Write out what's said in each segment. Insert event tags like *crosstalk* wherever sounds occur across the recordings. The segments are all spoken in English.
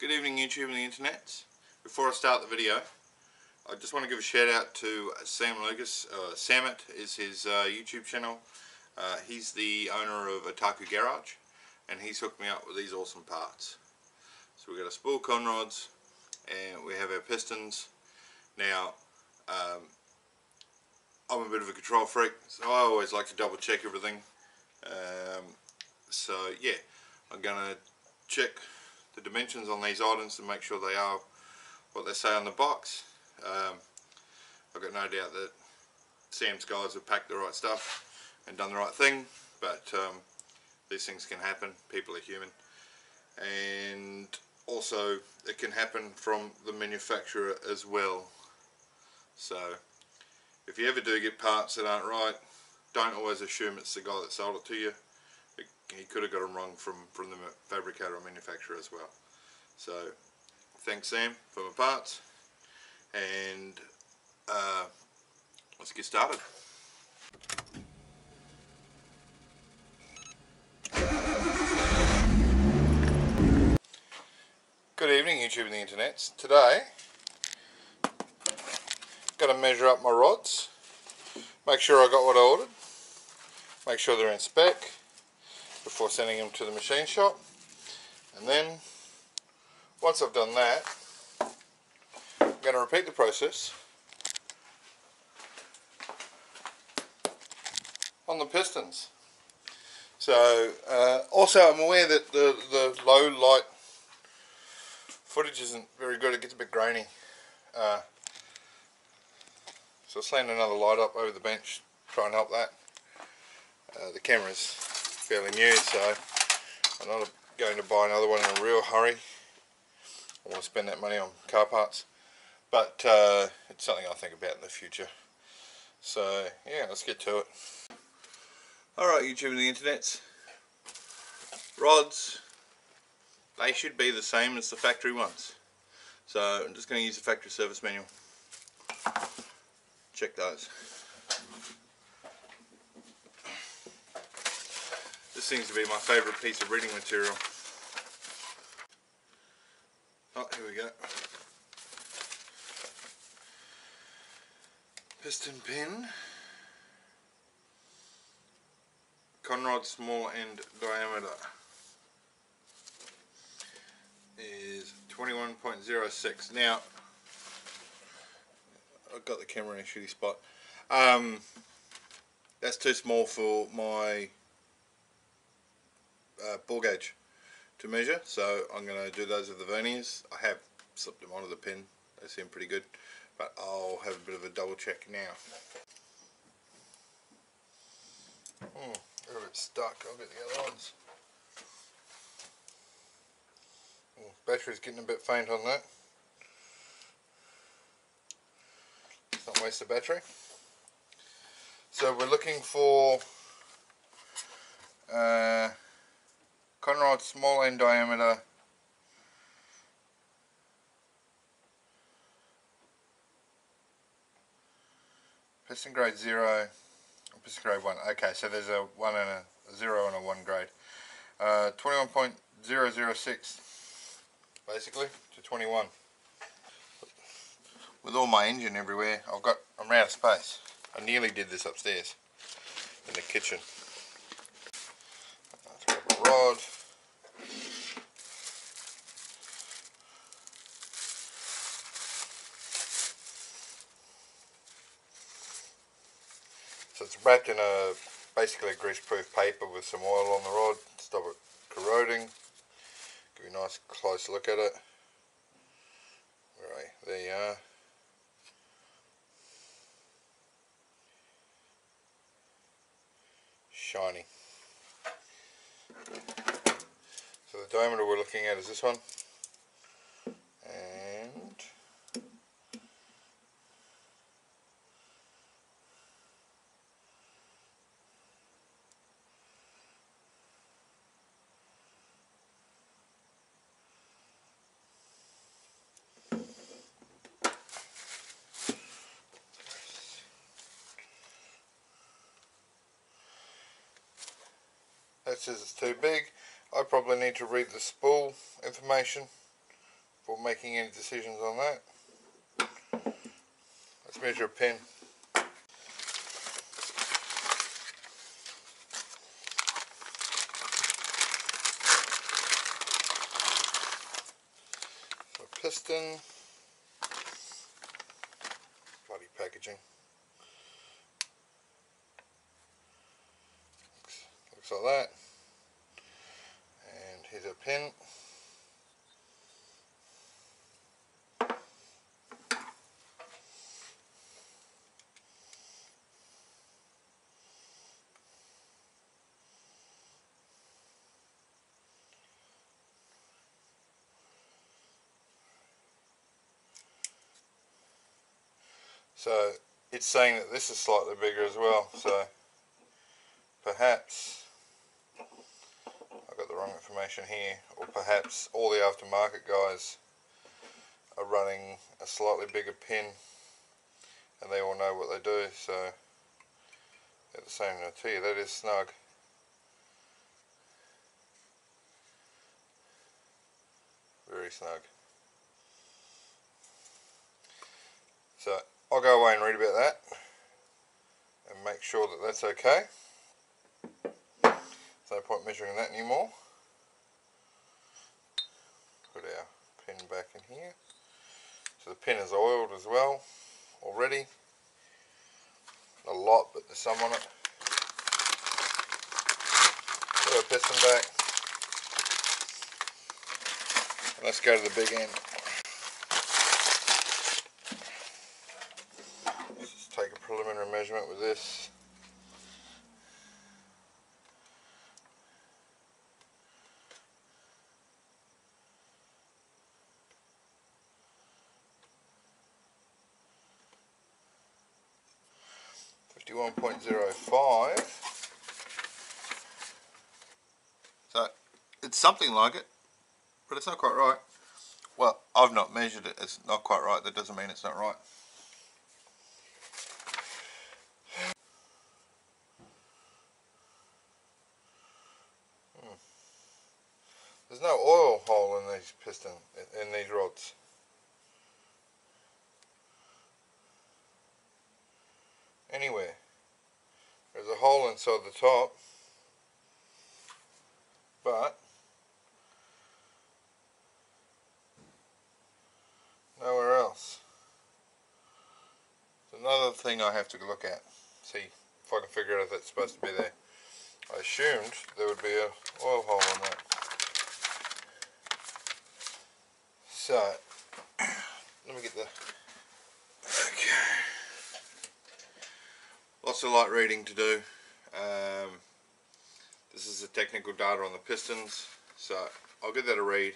Good evening YouTube and the internet. Before I start the video, I just want to give a shout out to Sam Lucas. Uh, Samit is his uh, YouTube channel. Uh, he's the owner of Otaku Garage and he's hooked me up with these awesome parts. So we've got a spool conrods and we have our pistons. Now, um, I'm a bit of a control freak, so I always like to double check everything. Um, so yeah, I'm going to check the dimensions on these items to make sure they are what they say on the box. Um, I've got no doubt that Sam's guys have packed the right stuff and done the right thing, but um, these things can happen, people are human. And also it can happen from the manufacturer as well. So if you ever do get parts that aren't right, don't always assume it's the guy that sold it to you he could have got them wrong from, from the fabricator or manufacturer as well. So thanks Sam for my parts and uh, let's get started. Good evening YouTube and the internet. Today got to measure up my rods, make sure I got what I ordered, make sure they're in spec before sending them to the machine shop. And then once I've done that I'm going to repeat the process. On the pistons. So uh, also I'm aware that the, the low light footage isn't very good. It gets a bit grainy. Uh, so I'll slant another light up over the bench try and help that. Uh, the camera's fairly new so I'm not going to buy another one in a real hurry. To spend that money on car parts but uh, it's something I'll think about in the future. So yeah let's get to it. Alright YouTube and the internet. Rods they should be the same as the factory ones. So I'm just going to use the factory service manual. Check those This seems to be my favourite piece of reading material. Oh, here we go. Piston pin. Conrod small end diameter is 21.06. Now, I've got the camera in a shitty spot. Um, that's too small for my uh, ball gauge to measure. So I'm going to do those with the verniers. I have slipped them onto the pin. They seem pretty good but I'll have a bit of a double check now. Hmm, they're a bit stuck. I'll get the other ones. Oh, battery's getting a bit faint on that. Not waste the battery. So we're looking for uh, Conrod small end diameter. Piston grade 0 piston grade 1 okay so there's a 1 and a, a 0 and a 1 grade. Uh, 21.006 basically to 21 with all my engine everywhere I've got I'm out of space. I nearly did this upstairs in the kitchen rod. So it's wrapped in a basically a grease proof paper with some oil on the rod, stop it corroding. Give you a nice close look at it. Right, there you are. Shiny. So the diameter we're looking at is this one. And that says it's too big I probably need to read the spool information before making any decisions on that. Let's measure a pin. A piston, bloody packaging. Looks, looks like that. Here's a pin. So it's saying that this is slightly bigger as well. So perhaps wrong information here, or perhaps all the aftermarket guys are running a slightly bigger pin, and they all know what they do. So they're the same. I tell you, that is snug. Very snug. So I'll go away and read about that and make sure that that's okay. No point measuring that anymore. Put our pin back in here. So the pin is oiled as well already. Not a lot, but there's some on it. Put our piston back. And let's go to the big end. Let's take a preliminary measurement with this. Fifty-one point zero five. So it's something like it, but it's not quite right. Well, I've not measured it. It's not quite right. That doesn't mean it's not right. Hmm. There's no oil hole in these piston, in these rods. Anywhere. There's a hole inside the top, but nowhere else. It's another thing I have to look at, see if I can figure out if it's supposed to be there. I assumed there would be an oil hole in that. So, *clears throat* let me get the... Okay. Lots of light reading to do. Um, this is the technical data on the pistons. So, I'll give that a read.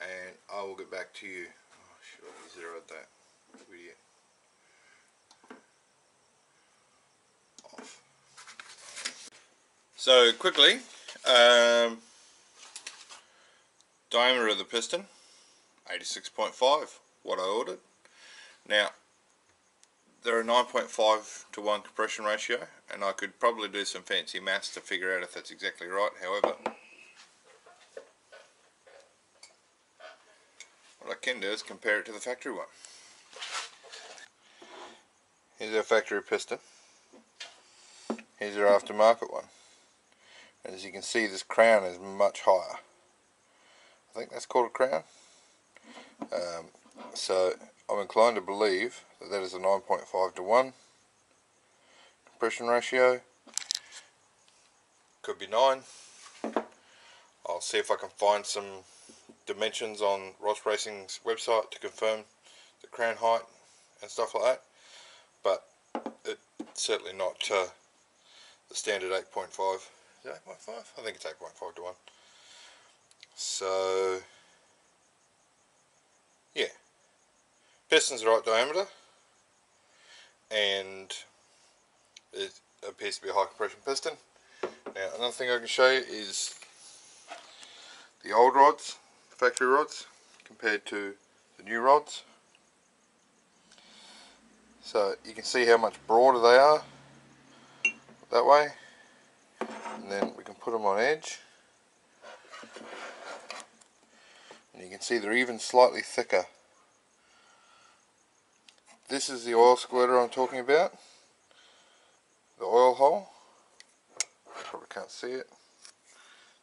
And I will get back to you. Oh, should have zeroed that video. Off. So, quickly, um, diameter of the piston 86.5 what I ordered now they're a 9.5 to 1 compression ratio and I could probably do some fancy maths to figure out if that's exactly right. However what I can do is compare it to the factory one. Here's our factory piston. Here's our aftermarket one. And as you can see this crown is much higher. I think that's called a crown. Um, so I'm inclined to believe that that is a 9.5 to 1 compression ratio. Could be 9. I'll see if I can find some dimensions on Ross Racing's website to confirm the crown height and stuff like that. But it's certainly not uh, the standard 8.5. Is it 8.5? I think it's 8.5 to 1. So, yeah, piston's the right diameter, and it appears to be a high compression piston. Now, another thing I can show you is the old rods, factory rods, compared to the new rods. So you can see how much broader they are that way, and then we can put them on edge and you can see they're even slightly thicker. This is the oil squirter I'm talking about. The oil hole. Probably can't see it.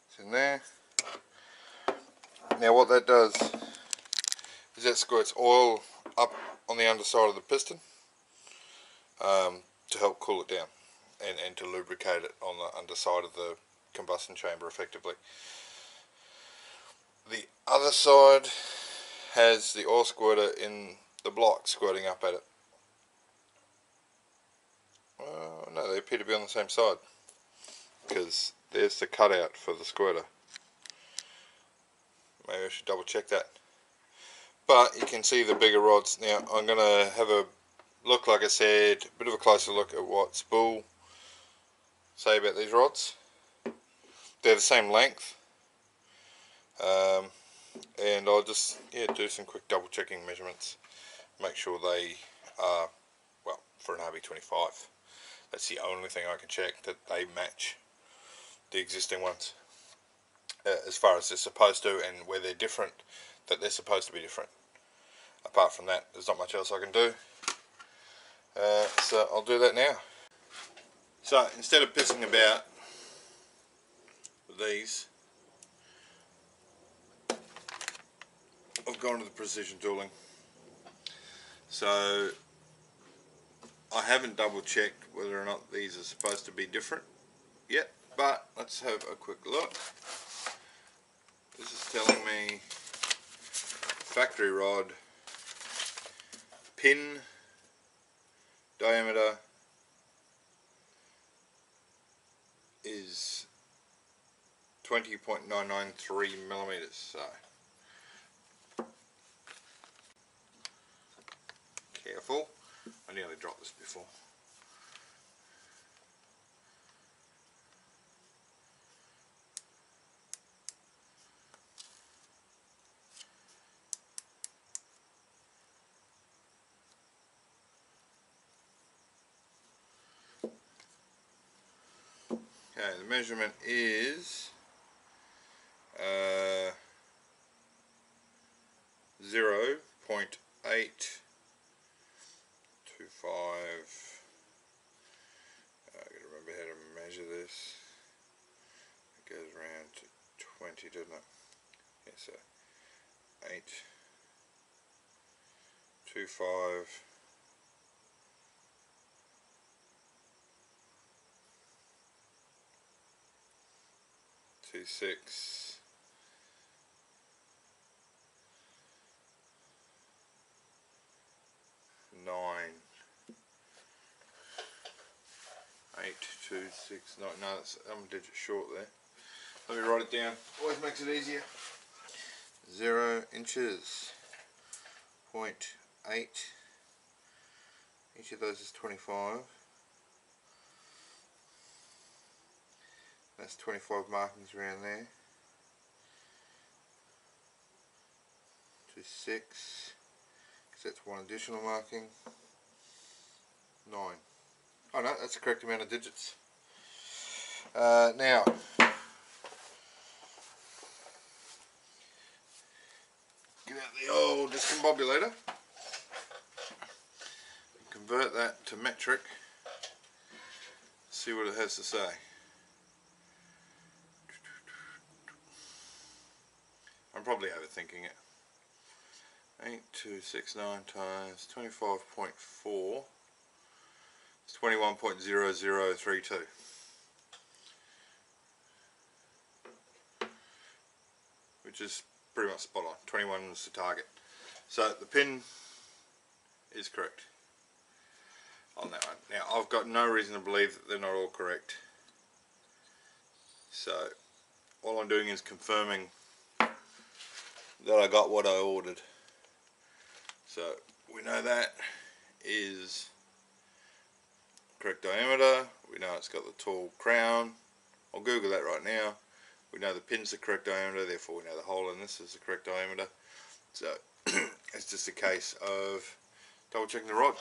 It's in there. Now what that does is that squirts oil up on the underside of the piston um, to help cool it down and, and to lubricate it on the underside of the combustion chamber effectively. The other side has the oil squirter in the block squirting up at it. Uh, no, they appear to be on the same side because there's the cutout for the squirter. Maybe I should double check that. But you can see the bigger rods. Now I'm going to have a look, like I said, a bit of a closer look at what Spool say about these rods. They're the same length. Um, and I'll just yeah do some quick double checking measurements. Make sure they are, well, for an RB25. That's the only thing I can check, that they match the existing ones. Uh, as far as they're supposed to and where they're different, that they're supposed to be different. Apart from that, there's not much else I can do. Uh, so I'll do that now. So instead of pissing about with these, I've gone to the precision tooling. So I haven't double checked whether or not these are supposed to be different yet, but let's have a quick look. This is telling me factory rod pin diameter is 20.993 millimeters so careful I nearly dropped this before. Okay, the measurement is uh, 0 0.825 I gotta remember how to measure this. It goes around to 20 doesn't it? Yeah so 8 2 5 two six. Nine eight two six nine no that's I'm a digit short there. Let me write it down. Always makes it easier. Zero inches. Point eight. Each of those is 25 That's 25 markings around there. To 6, because that's one additional marking. 9. Oh no, that's the correct amount of digits. Uh, now, get out the old discombobulator. Convert that to metric. See what it has to say. I'm probably overthinking it. 8269 times 25.4 is 21.0032. Which is pretty much spot on. 21 is the target. So the pin is correct on that one. Now I've got no reason to believe that they're not all correct. So all I'm doing is confirming that I got what I ordered. So we know that is correct diameter, we know it's got the tall crown, I'll google that right now, we know the pin's the correct diameter, therefore we know the hole in this is the correct diameter, so *clears throat* it's just a case of double checking the rod.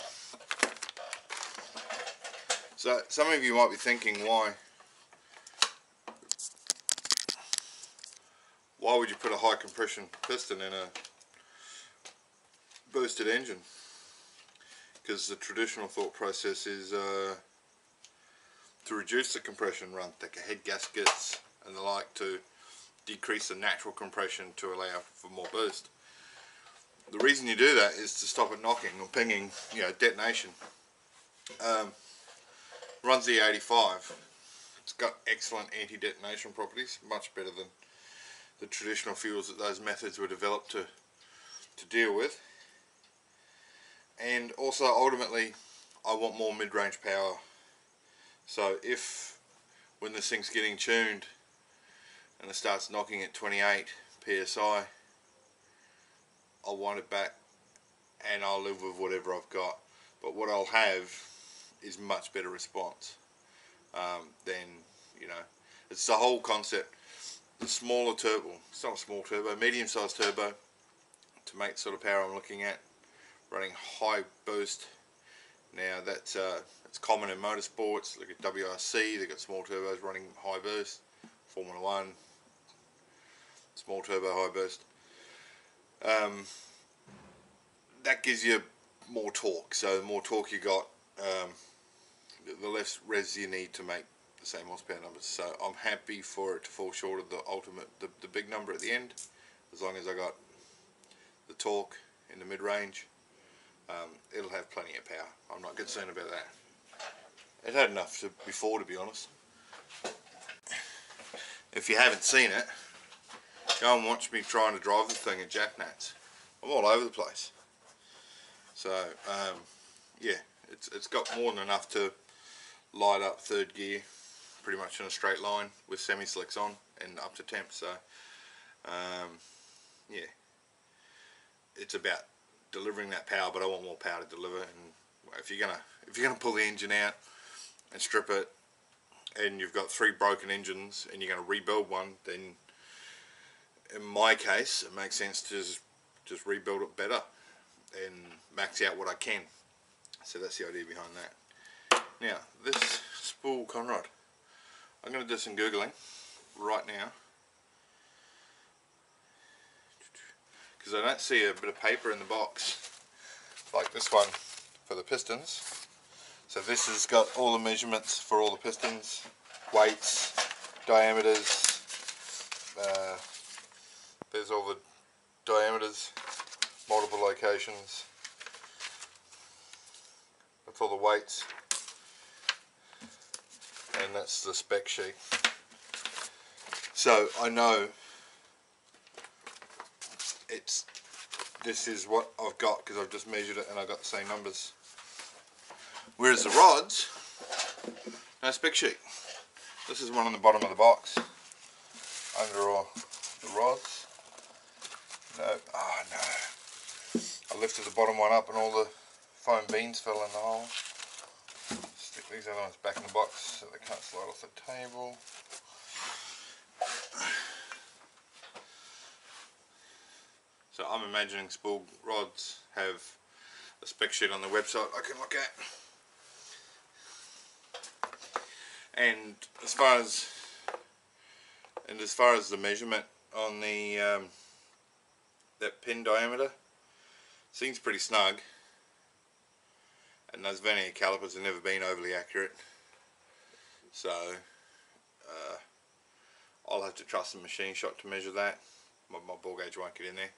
So some of you might be thinking why why would you put a high compression piston in a boosted engine? Because the traditional thought process is uh, to reduce the compression, run thicker head gaskets and the like to decrease the natural compression to allow for more boost. The reason you do that is to stop it knocking or pinging, you know, detonation. Um, runs the 85. It's got excellent anti-detonation properties, much better than the traditional fuels that those methods were developed to to deal with. And also ultimately I want more mid-range power. So if when this thing's getting tuned and it starts knocking at 28 psi I want it back and I'll live with whatever I've got but what I'll have is much better response um, than you know it's the whole concept the smaller turbo it's not a small turbo medium sized turbo to make the sort of power I'm looking at running high boost now that's uh, it's common in motorsports look at WRC they've got small turbos running high boost Formula 1 small turbo high burst. Um, that gives you more torque. So the more torque you got, um, the less res you need to make the same horsepower numbers. So I'm happy for it to fall short of the ultimate, the, the big number at the end, as long as I got the torque in the mid-range. Um, it'll have plenty of power. I'm not concerned about that. It had enough to, before, to be honest. If you haven't seen it, Go and watch me trying to drive the thing at Jap Nats. I'm all over the place. So, um, yeah, it's, it's got more than enough to light up third gear pretty much in a straight line with semi-slicks on and up to temp. So, um, yeah, it's about delivering that power, but I want more power to deliver. And if you're gonna if you're gonna pull the engine out and strip it, and you've got three broken engines, and you're gonna rebuild one, then in my case, it makes sense to just, just rebuild it better and max out what I can. So that's the idea behind that. Now, this spool Conrod, I'm going to do some Googling right now. Because I don't see a bit of paper in the box like this one for the pistons. So this has got all the measurements for all the pistons, weights, diameters, uh, there's all the diameters, multiple locations. That's all the weights. And that's the spec sheet. So I know it's this is what I've got because I've just measured it and I got the same numbers. Whereas the rods, no spec sheet. This is one on the bottom of the box under all the rods. No, oh no. I lifted the bottom one up and all the foam beans fell in the hole. Stick these other ones back in the box so they can't slide off the table. So I'm imagining spool rods have a spec sheet on the website I can look at. And as far as and as far as the measurement on the um, that pin diameter seems pretty snug. And those vernier calipers have never been overly accurate. So uh, I'll have to trust the machine shop to measure that. My, my ball gauge won't get in there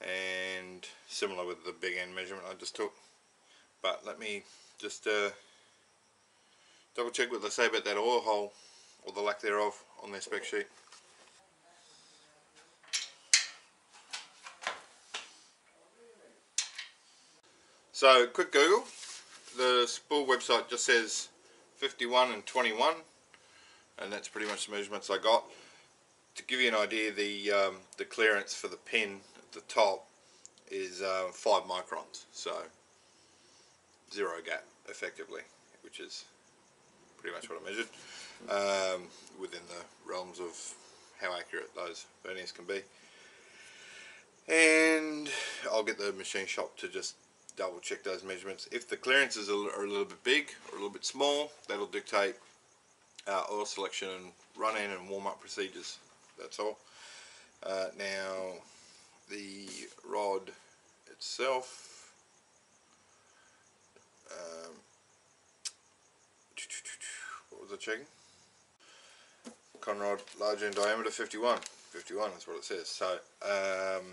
and similar with the big end measurement I just took. But let me just uh, double check what they say about that oil hole or the lack thereof on their spec sheet. So quick Google, the spool website just says 51 and 21 and that's pretty much the measurements I got. To give you an idea the um, the clearance for the pin the top is uh, 5 microns so zero gap effectively which is pretty much what I measured um, within the realms of how accurate those verniers can be and I'll get the machine shop to just double check those measurements. If the clearances are a little bit big or a little bit small, that'll dictate uh, oil selection and run-in and warm-up procedures. That's all. Uh, now the rod itself. Um, what was I checking? Conrod larger in diameter 51 51 is what it says. So um,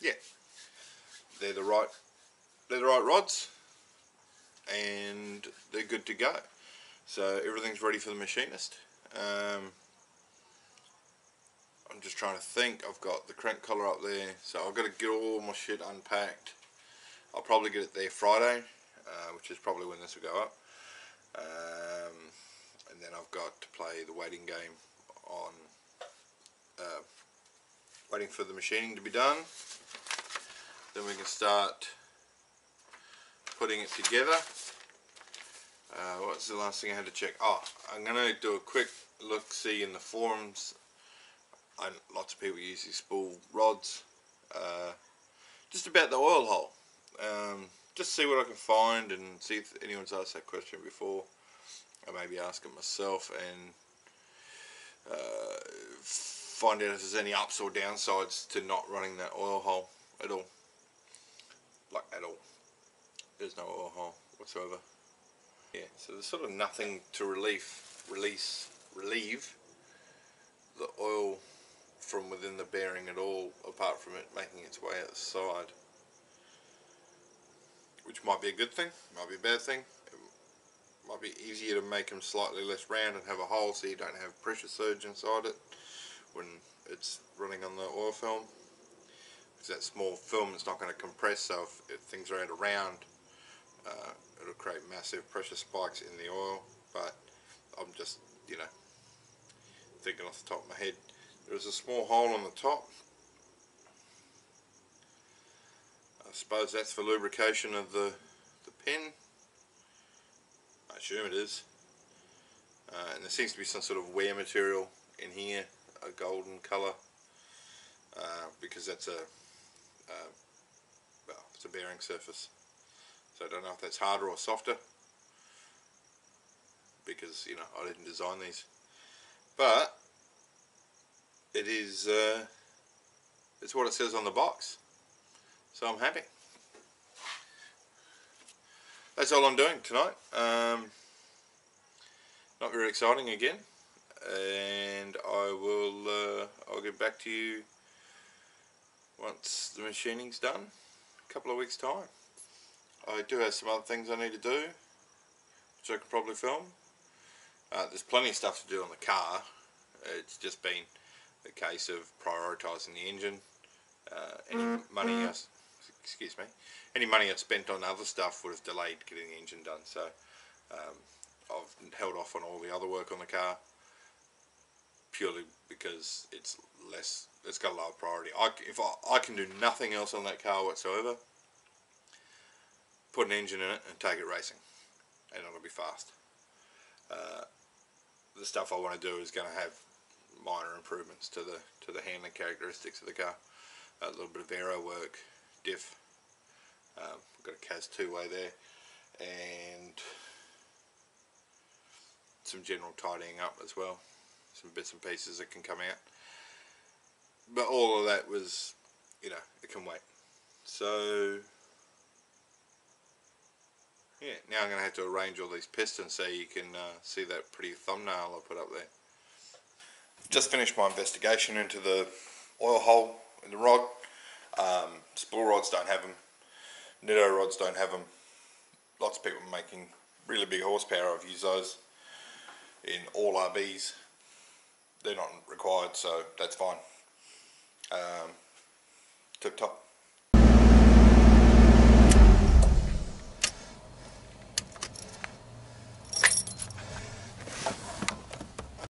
yeah. They're the right they're the right rods and they're good to go. So everything's ready for the machinist. Um, I'm just trying to think. I've got the crank collar up there. So I've got to get all my shit unpacked. I'll probably get it there Friday uh, which is probably when this will go up. Um, and then I've got to play the waiting game on uh, waiting for the machining to be done. Then we can start putting it together. Uh, what's the last thing I had to check? Oh I'm gonna do a quick look see in the forums I, lots of people use these spool rods uh, just about the oil hole. Um, just see what I can find and see if anyone's asked that question before. I maybe ask it myself and uh, find out if there's any ups or downsides to not running that oil hole at all. Like at all. There's no oil hole whatsoever. Yeah so there's sort of nothing to relief release relieve the oil from within the bearing at all apart from it making its way outside. Which might be a good thing might be a bad thing. It might be easier to make them slightly less round and have a hole so you don't have pressure surge inside it when it's running on the oil film. Because that small film is not going to compress so if, if things are out around uh, it'll create massive pressure spikes in the oil. But I'm just you know thinking off the top of my head there's a small hole on the top. I suppose that's for lubrication of the, the pin. I assume it is. Uh, and there seems to be some sort of wear material in here, a golden colour, uh, because that's a, well, it's a bearing surface. So I don't know if that's harder or softer, because, you know, I didn't design these. But, it is uh, it's what it says on the box. So I'm happy. That's all I'm doing tonight. Um, not very exciting again. And I will uh, I'll get back to you once the machining's done. A couple of weeks time. I do have some other things I need to do which I can probably film. Uh, there's plenty of stuff to do on the car. It's just been a case of prioritising the engine. Uh, any mm-hmm. money I, excuse me, any money I spent on other stuff would have delayed getting the engine done. So um, I've held off on all the other work on the car purely because it's less, it's got a lower priority. I, if I, I can do nothing else on that car whatsoever, put an engine in it and take it racing, and it'll be fast. Uh, the stuff I want to do is going to have minor improvements to the to the handling characteristics of the car. A little bit of aero work, diff. Um, got a KAAZ two-way there, and some general tidying up as well. Some bits and pieces that can come out. But all of that was, you know, it can wait. So, yeah, now I'm going to have to arrange all these pistons so you can uh, see that pretty thumbnail I put up there just finished my investigation into the oil hole in the rod. Um, spool rods don't have them. Nitto rods don't have them. Lots of people making really big horsepower. I've used those in all RBs. They're not required, so that's fine. Um, tip top.